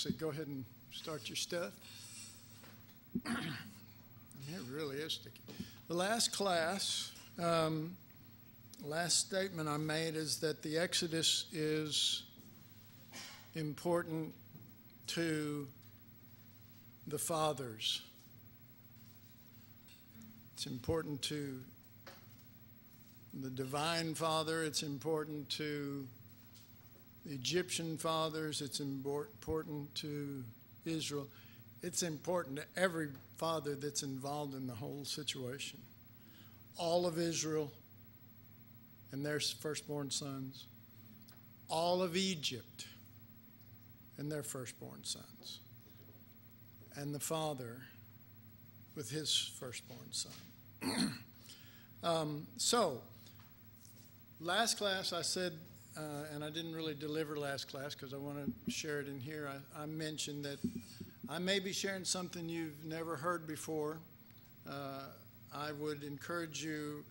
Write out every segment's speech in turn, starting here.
So go ahead and start your stuff. I mean, it really is sticky. The last class, um, last statement I made is that the Exodus is important to the fathers. It's important to the divine father, it's important to the Egyptian fathers, it's important to Israel. It's important to every father that's involved in the whole situation. All of Israel and their firstborn sons, all of Egypt and their firstborn sons, and the father with his firstborn son. um, so, last class I said uh, and I didn't really deliver last class because I want to share it in here. I, I, mentioned that I may be sharing something you've never heard before. Uh, I would encourage you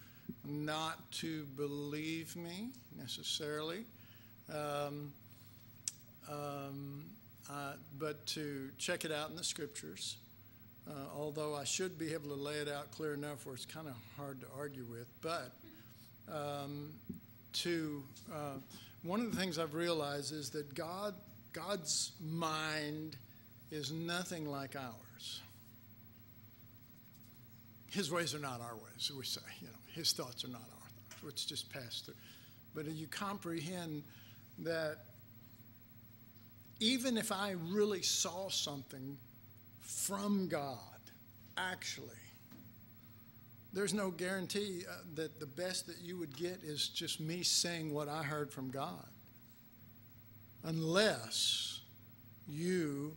not to believe me necessarily, um, um, uh, but to check it out in the scriptures. Uh, although I should be able to lay it out clear enough where it's kind of hard to argue with, but um, to uh, one of the things I've realized is that God, God's mind is nothing like ours. His ways are not our ways, we say. You know, his thoughts are not our thoughts, which just pass through. But you comprehend that even if I really saw something from God, actually, there's no guarantee uh, that the best that you would get is just me saying what I heard from God. Unless you,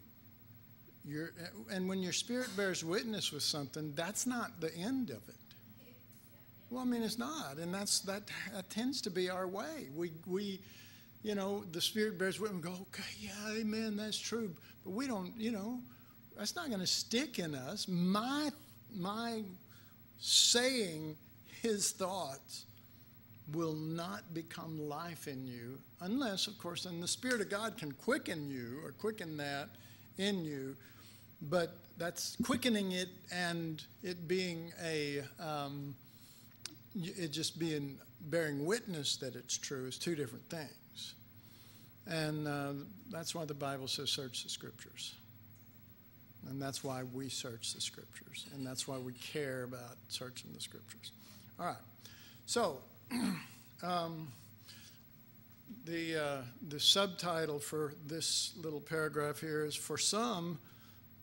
your, and when your spirit bears witness with something, that's not the end of it. Well, I mean, it's not, and that's that, that tends to be our way. We we, you know, the Spirit bears witness. and go, okay, yeah, amen, that's true. But we don't, you know, that's not going to stick in us. My my saying his thoughts will not become life in you unless, of course, and the Spirit of God can quicken you or quicken that in you, but that's quickening it and it being a, um, it just being bearing witness that it's true is two different things. And uh, that's why the Bible says, search the scriptures. And that's why we search the scriptures. And that's why we care about searching the scriptures. All right. So, um, the, uh, the subtitle for this little paragraph here is For some,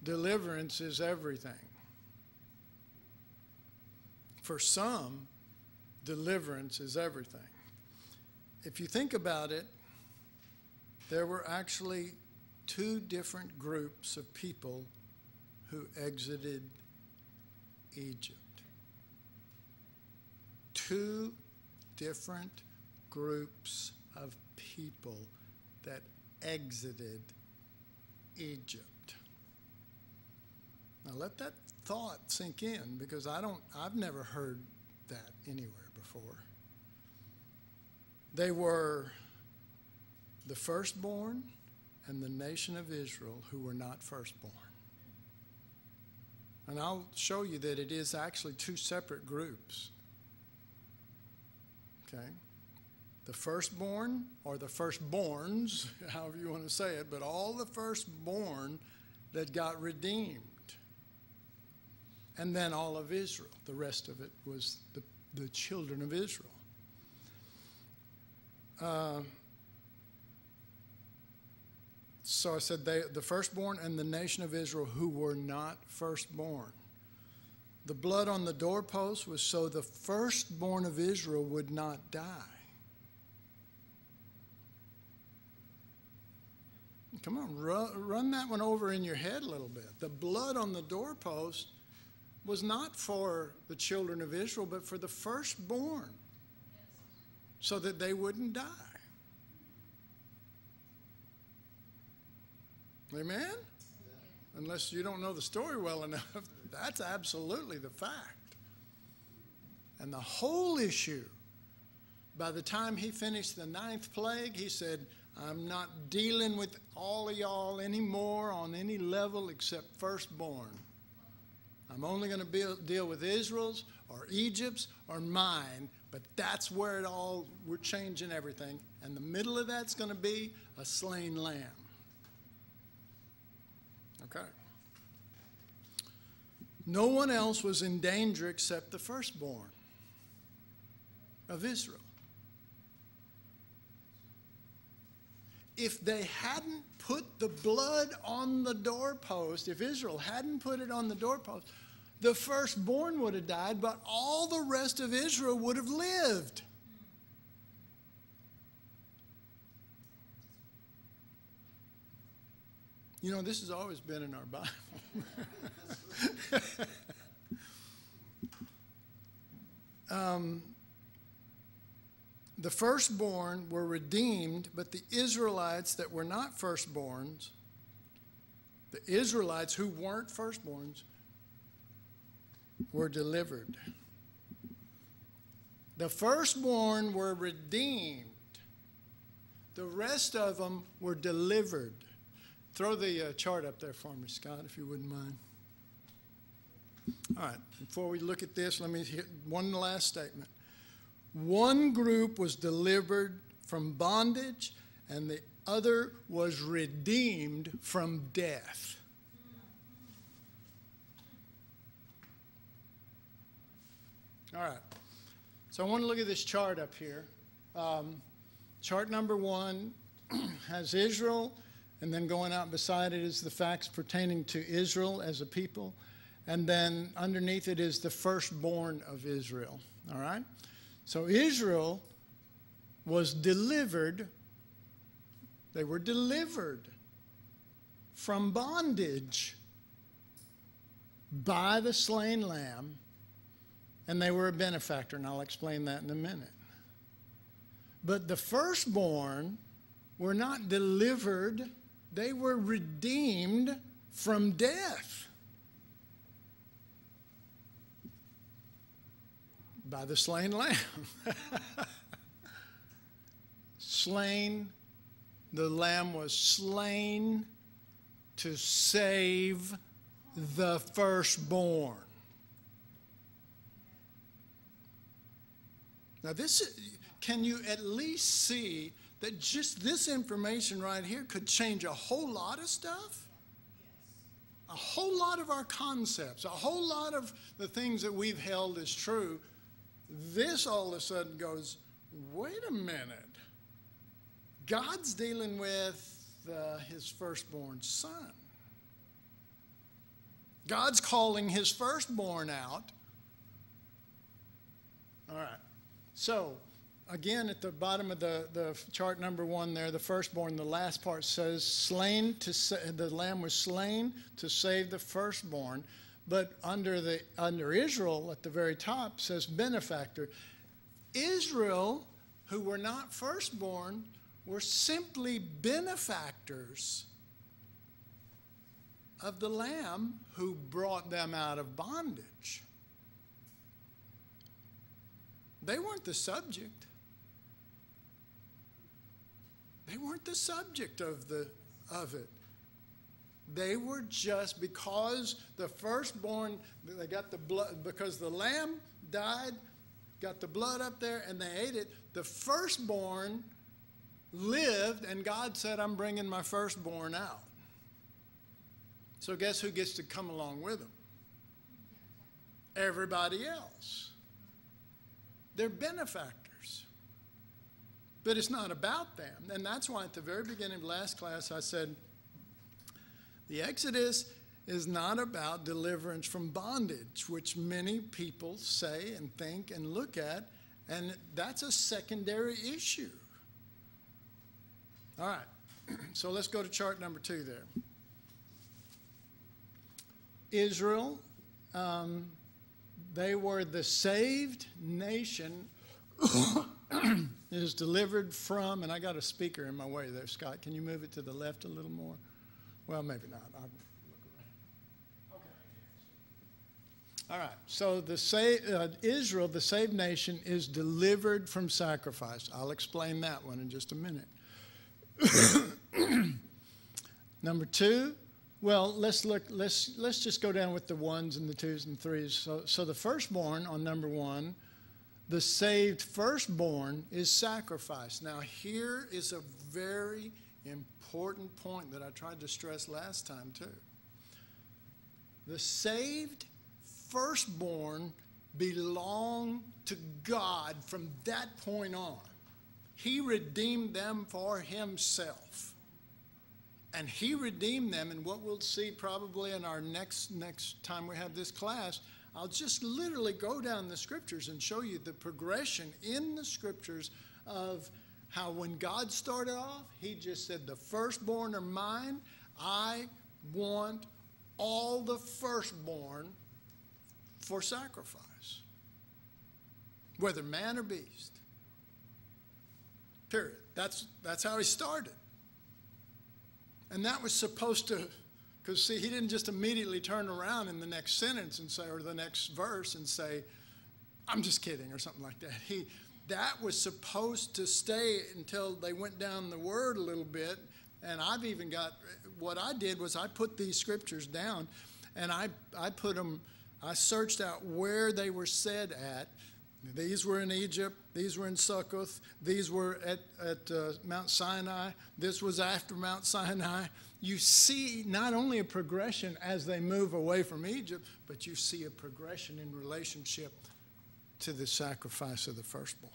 deliverance is everything. For some, deliverance is everything. If you think about it, there were actually two different groups of people who exited Egypt. Two different groups of people that exited Egypt. Now let that thought sink in because I don't I've never heard that anywhere before. They were the firstborn and the nation of Israel who were not firstborn. And I'll show you that it is actually two separate groups. Okay? The firstborn, or the firstborns, however you want to say it, but all the firstborn that got redeemed. And then all of Israel. The rest of it was the, the children of Israel. Uh, so I said, they, the firstborn and the nation of Israel who were not firstborn. The blood on the doorpost was so the firstborn of Israel would not die. Come on, run, run that one over in your head a little bit. The blood on the doorpost was not for the children of Israel, but for the firstborn, so that they wouldn't die. Amen? Unless you don't know the story well enough, that's absolutely the fact. And the whole issue, by the time he finished the ninth plague, he said, I'm not dealing with all of y'all anymore on any level except firstborn. I'm only going to deal with Israel's or Egypt's or mine, but that's where it all, we're changing everything. And the middle of that's going to be a slain lamb. Okay. No one else was in danger except the firstborn of Israel. If they hadn't put the blood on the doorpost, if Israel hadn't put it on the doorpost, the firstborn would have died, but all the rest of Israel would have lived. You know, this has always been in our Bible. um, the firstborn were redeemed, but the Israelites that were not firstborns, the Israelites who weren't firstborns, were delivered. The firstborn were redeemed. The rest of them were delivered. Throw the uh, chart up there for me, Scott, if you wouldn't mind. All right, before we look at this, let me hit one last statement. One group was delivered from bondage, and the other was redeemed from death. All right. So I want to look at this chart up here. Um, chart number one has Israel, and then going out beside it is the facts pertaining to Israel as a people. And then underneath it is the firstborn of Israel. All right? So Israel was delivered, they were delivered from bondage by the slain lamb and they were a benefactor, and I'll explain that in a minute. But the firstborn were not delivered, they were redeemed from death by the slain lamb. slain, the lamb was slain to save the firstborn. Now, this can you at least see that just this information right here could change a whole lot of stuff? A whole lot of our concepts, a whole lot of the things that we've held as true. This all of a sudden goes, wait a minute. God's dealing with uh, his firstborn son. God's calling his firstborn out. All right. So, again, at the bottom of the, the chart number one there, the firstborn, the last part says, slain to sa- the lamb was slain to save the firstborn. But under, the, under Israel, at the very top, says benefactor. Israel, who were not firstborn, were simply benefactors of the Lamb who brought them out of bondage. They weren't the subject. They weren't the subject of, the, of it. They were just because the firstborn, they got the blood, because the lamb died, got the blood up there, and they ate it. The firstborn lived, and God said, I'm bringing my firstborn out. So, guess who gets to come along with them? Everybody else. They're benefactors. But it's not about them. And that's why at the very beginning of last class I said the Exodus is not about deliverance from bondage, which many people say and think and look at, and that's a secondary issue. All right, so let's go to chart number two there. Israel um, they were the saved nation is delivered from, and I got a speaker in my way there, Scott. Can you move it to the left a little more? Well, maybe not. I'll look Okay. All right. So the sa- uh, Israel, the saved nation, is delivered from sacrifice. I'll explain that one in just a minute. Number two, well, let's look. Let's let's just go down with the ones and the twos and threes. So, so the firstborn on number one, the saved firstborn is sacrificed. Now, here is a very important point that I tried to stress last time too. The saved firstborn belong to God from that point on. He redeemed them for himself. And he redeemed them, and what we'll see probably in our next next time we have this class, I'll just literally go down the scriptures and show you the progression in the scriptures of how when God started off, he just said, The firstborn are mine. I want all the firstborn for sacrifice, whether man or beast. Period. That's, that's how he started. And that was supposed to, because see, he didn't just immediately turn around in the next sentence and say, or the next verse and say, I'm just kidding, or something like that. He, that was supposed to stay until they went down the word a little bit. And I've even got, what I did was I put these scriptures down and I, I put them, I searched out where they were said at. These were in Egypt, these were in Succoth, these were at, at uh, Mount Sinai, this was after Mount Sinai. You see not only a progression as they move away from Egypt, but you see a progression in relationship to the sacrifice of the firstborn.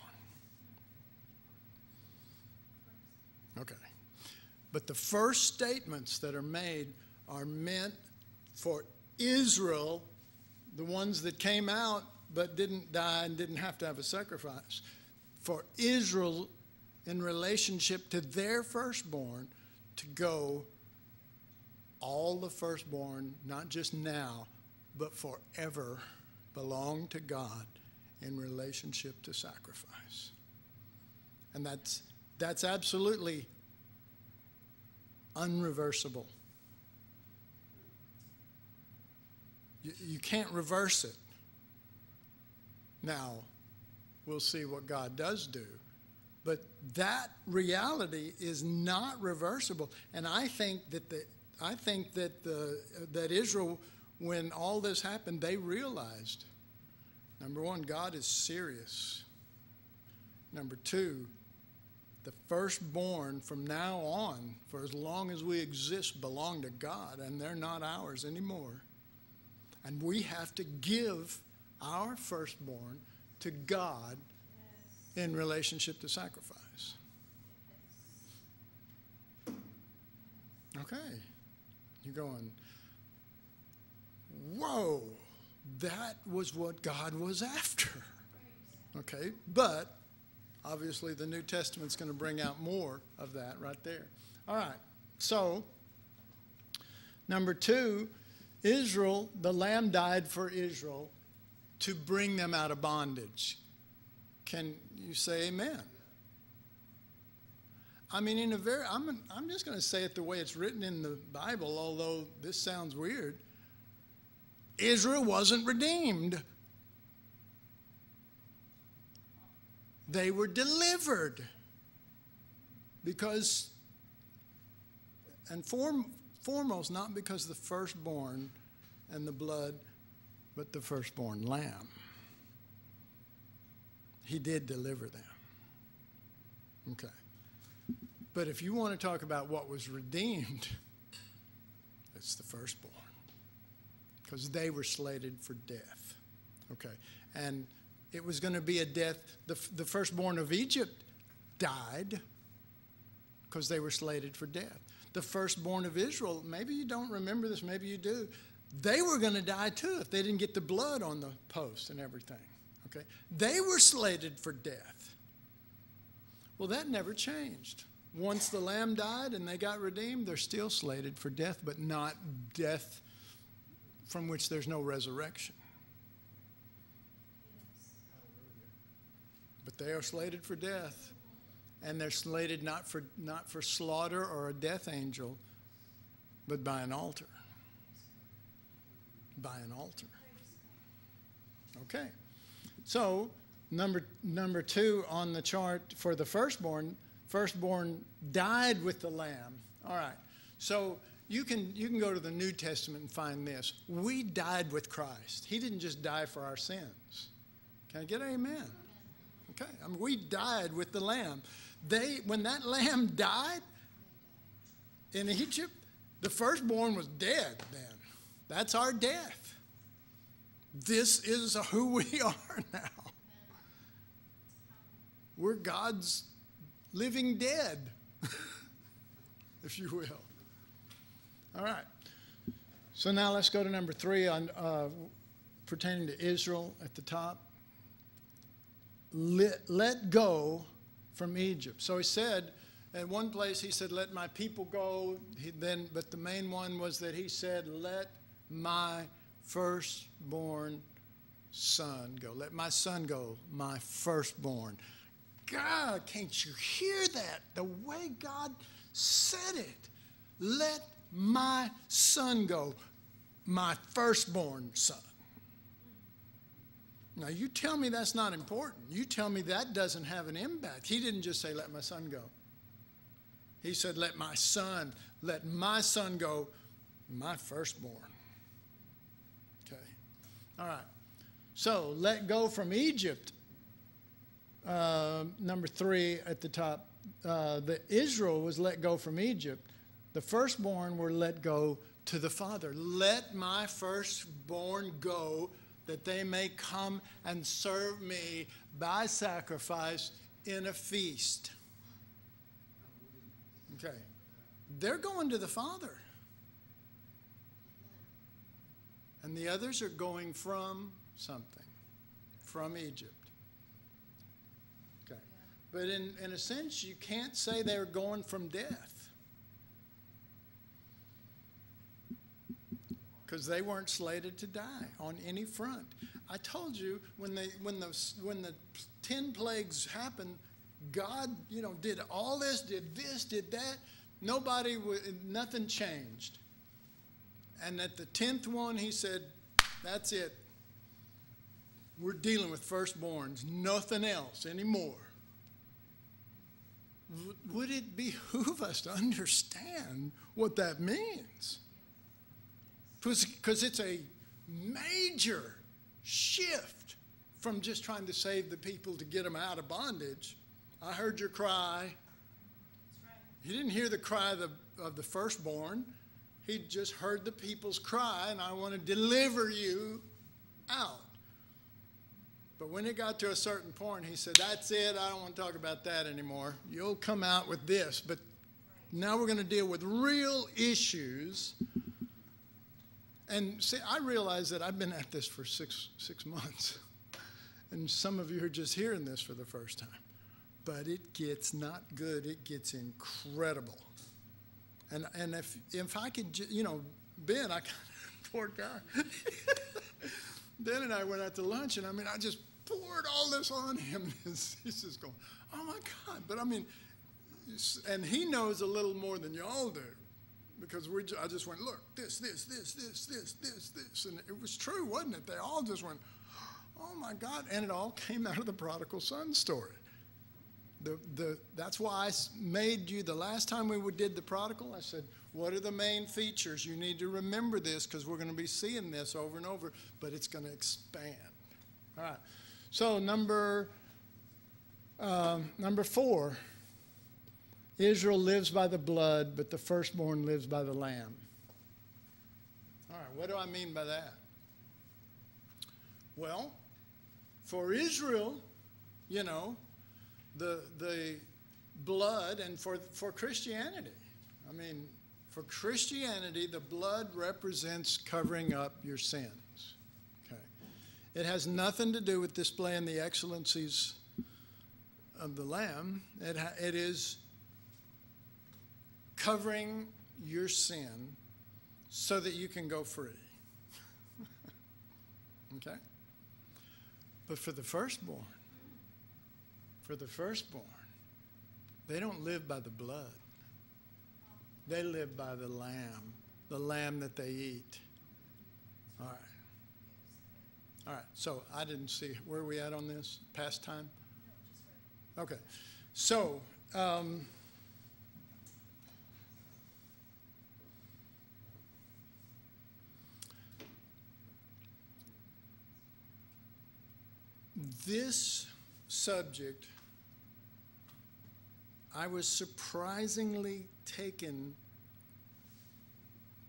Okay. But the first statements that are made are meant for Israel, the ones that came out but didn't die and didn't have to have a sacrifice. For Israel, in relationship to their firstborn, to go all the firstborn, not just now, but forever, belong to God in relationship to sacrifice. And that's, that's absolutely unreversible. You, you can't reverse it. Now, we'll see what God does do. But that reality is not reversible. And I think that the I think that the that Israel, when all this happened, they realized Number one, God is serious. Number two, the firstborn from now on, for as long as we exist, belong to God, and they're not ours anymore. And we have to give our firstborn to God yes. in relationship to sacrifice. Okay. You're going, whoa that was what God was after. Okay, but obviously the New Testament's going to bring out more of that right there. All right, so number two, Israel, the Lamb died for Israel to bring them out of bondage. Can you say amen? I mean, in a very, I'm, I'm just going to say it the way it's written in the Bible, although this sounds weird. Israel wasn't redeemed. They were delivered because, and form, foremost, not because the firstborn and the blood, but the firstborn lamb. He did deliver them. Okay. But if you want to talk about what was redeemed, it's the firstborn because they were slated for death. Okay. And it was going to be a death. The, the firstborn of Egypt died because they were slated for death. The firstborn of Israel, maybe you don't remember this, maybe you do, they were going to die too if they didn't get the blood on the post and everything. Okay? They were slated for death. Well, that never changed. Once the lamb died and they got redeemed, they're still slated for death, but not death from which there's no resurrection. But they are slated for death. And they're slated not for, not for slaughter or a death angel, but by an altar. By an altar. Okay. So, number, number two on the chart for the firstborn, firstborn died with the lamb. All right. So you can you can go to the New Testament and find this. We died with Christ. He didn't just die for our sins. Can I get an amen? Okay. I mean, we died with the lamb. They when that lamb died in Egypt, the firstborn was dead then. That's our death. This is who we are now. We're God's living dead, if you will. All right. So now let's go to number three on uh, pertaining to Israel at the top. Let, let go from Egypt. So he said, at one place he said, "Let my people go." He then, but the main one was that he said, "Let my firstborn son go. Let my son go, my firstborn." God, can't you hear that? The way God said it. Let my son go, my firstborn son. Now, you tell me that's not important. You tell me that doesn't have an impact. He didn't just say, let my son go. He said, let my son, let my son go, my firstborn. Okay. All right. So, let go from Egypt uh, number three at the top, uh, the Israel was let go from Egypt. The firstborn were let go to the father. Let my firstborn go that they may come and serve me by sacrifice in a feast. Okay. They're going to the father. And the others are going from something, from Egypt. But in, in a sense, you can't say they're going from death. Because they weren't slated to die on any front. I told you when, they, when, the, when the 10 plagues happened, God, you know, did all this, did this, did that. Nobody, nothing changed. And at the 10th one, he said, That's it. We're dealing with firstborns, nothing else anymore would it behoove us to understand what that means? Because it's a major shift from just trying to save the people to get them out of bondage. I heard your cry. He didn't hear the cry of the, of the firstborn. He just heard the people's cry, and I want to deliver you out. But when it got to a certain point, he said, That's it. I don't want to talk about that anymore. You'll come out with this. But now we're going to deal with real issues. And see, I realize that I've been at this for six, six months. And some of you are just hearing this for the first time. But it gets not good, it gets incredible. And, and if, if I could, you know, Ben, I poor guy. ben and I went out to lunch, and I mean, I just poured all this on him. He's just going, oh my God. But I mean, and he knows a little more than y'all do because we, I just went, look, this, this, this, this, this, this, this. And it was true, wasn't it? They all just went, oh my God. And it all came out of the prodigal son story. The, the, that's why I made you, the last time we did the prodigal, I said, what are the main features? You need to remember this because we're going to be seeing this over and over, but it's going to expand. All right. So number um, number four, Israel lives by the blood, but the firstborn lives by the lamb. All right, what do I mean by that? Well, for Israel, you know, the the blood, and for for Christianity, I mean, for Christianity, the blood represents covering up your sin. It has nothing to do with displaying the excellencies of the Lamb. It, it is covering your sin so that you can go free. okay? But for the firstborn, for the firstborn, they don't live by the blood. They live by the lamb, the lamb that they eat. All right. All right, so I didn't see, where are we at on this? Past time? Okay. So, um, this subject, I was surprisingly taken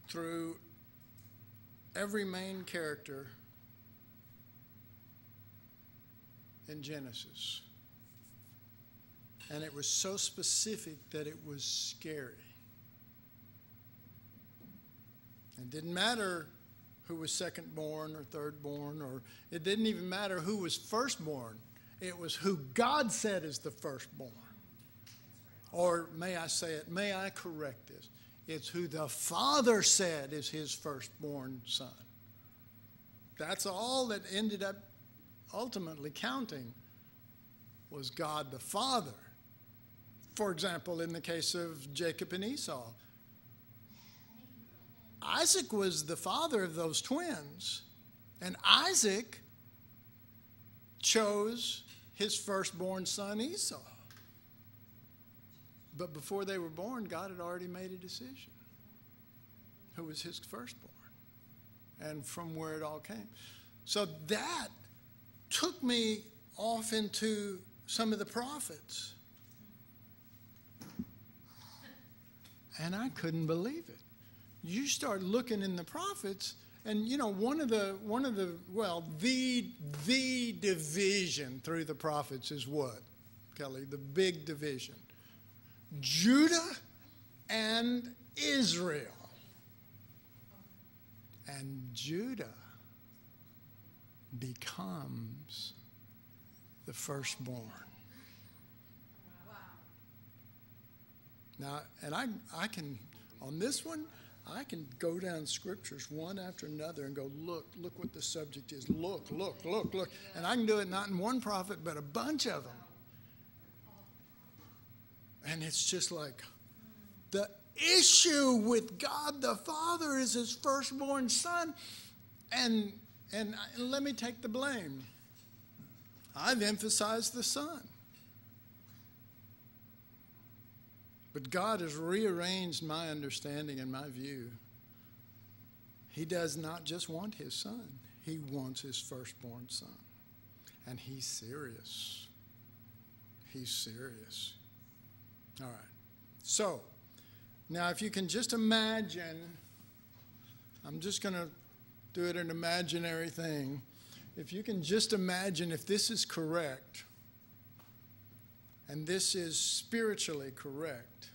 through every main character in Genesis. And it was so specific that it was scary. It didn't matter who was second born or third born, or it didn't even matter who was first born. It was who God said is the firstborn. Or may I say it, may I correct this? It's who the Father said is his firstborn son. That's all that ended up ultimately counting was God the Father. For example, in the case of Jacob and Esau, Isaac was the father of those twins, and Isaac chose his firstborn son Esau. But before they were born, God had already made a decision who was his firstborn and from where it all came. So that took me off into some of the prophets. And I couldn't believe it. You start looking in the prophets, and you know, one of the one of the well, the the division through the prophets is what? Kelly, the big division. Judah and Israel. And Judah becomes the firstborn. Now, and I, I can, on this one, I can go down scriptures one after another and go, look, look what the subject is. Look, look, look, look. And I can do it not in one prophet, but a bunch of them. And it's just like the issue with God the Father is his firstborn son. And, and let me take the blame. I've emphasized the son. But God has rearranged my understanding and my view. He does not just want his son, he wants his firstborn son. And he's serious. He's serious. All right. So, now if you can just imagine, I'm just going to do it an imaginary thing. If you can just imagine if this is correct, and this is spiritually correct,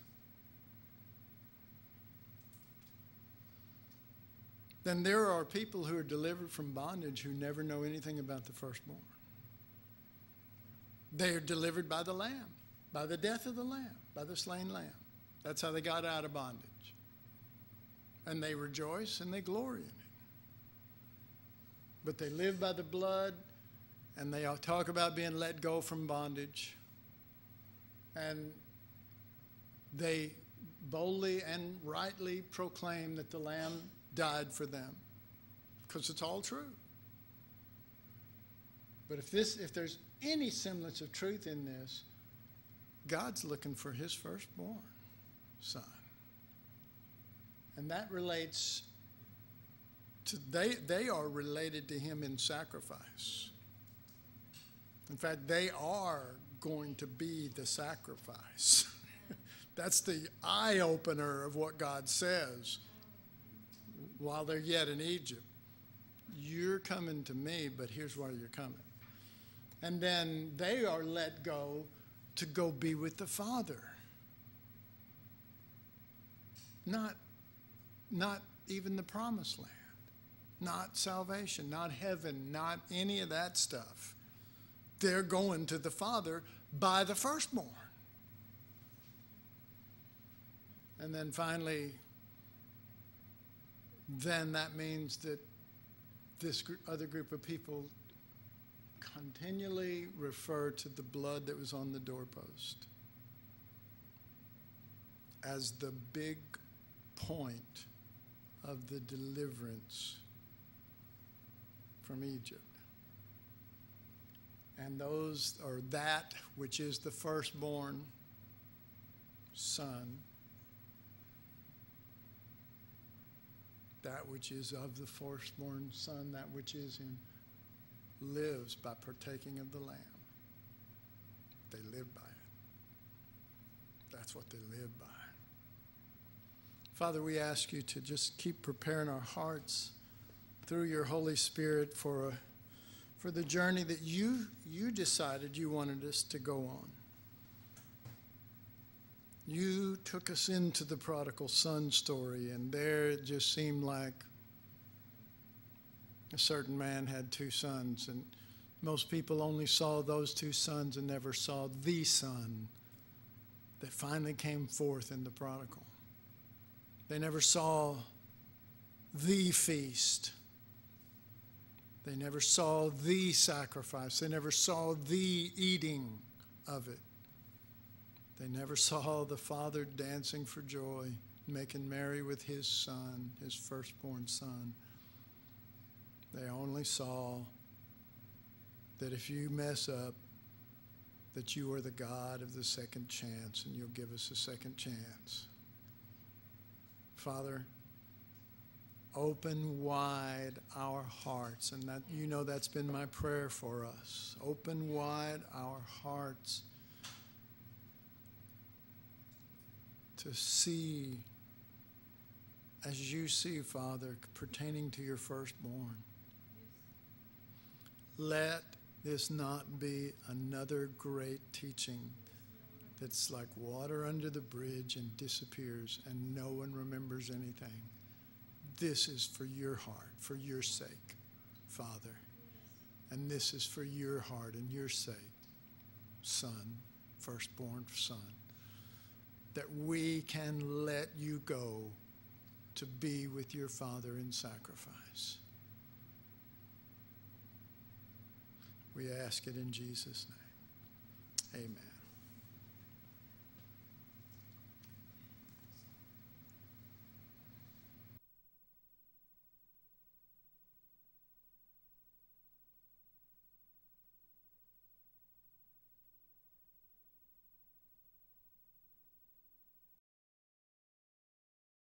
then there are people who are delivered from bondage who never know anything about the firstborn. They are delivered by the Lamb, by the death of the Lamb, by the slain Lamb. That's how they got out of bondage. And they rejoice and they glory in it. But they live by the blood and they talk about being let go from bondage. And they boldly and rightly proclaim that the Lamb died for them because it's all true. But if this if there's any semblance of truth in this, God's looking for his firstborn son. And that relates they they are related to him in sacrifice. In fact, they are going to be the sacrifice. That's the eye opener of what God says while they're yet in Egypt. You're coming to me, but here's why you're coming. And then they are let go to go be with the Father. Not, not even the promised land, not salvation, not heaven, not any of that stuff. They're going to the Father by the firstborn. And then finally, then that means that this other group of people continually refer to the blood that was on the doorpost as the big point of the deliverance from Egypt. And those, are that which is the firstborn, son, that which is of the firstborn son, that which is in, lives by partaking of the Lamb. They live by it. That's what they live by. Father, we ask you to just keep preparing our hearts through your Holy Spirit for, a, for the journey that you, you decided you wanted us to go on. You took us into the prodigal son story, and there it just seemed like a certain man had two sons, and most people only saw those two sons and never saw the son that finally came forth in the prodigal. They never saw the feast. They never saw the sacrifice. They never saw the eating of it. They never saw the father dancing for joy, making merry with his son, his firstborn son. They only saw that if you mess up, that you are the God of the second chance and you'll give us a second chance. Father, open wide our hearts. And that you know that's been my prayer for us. Open wide our hearts to see as you see, Father, pertaining to your firstborn. Let this not be another great teaching that's like water under the bridge and disappears and no one remembers anything. This is for your heart, for your sake, Father. And this is for your heart and your sake, Son, firstborn Son, that we can let you go to be with your Father in sacrifice. We ask it in Jesus' name. Amen.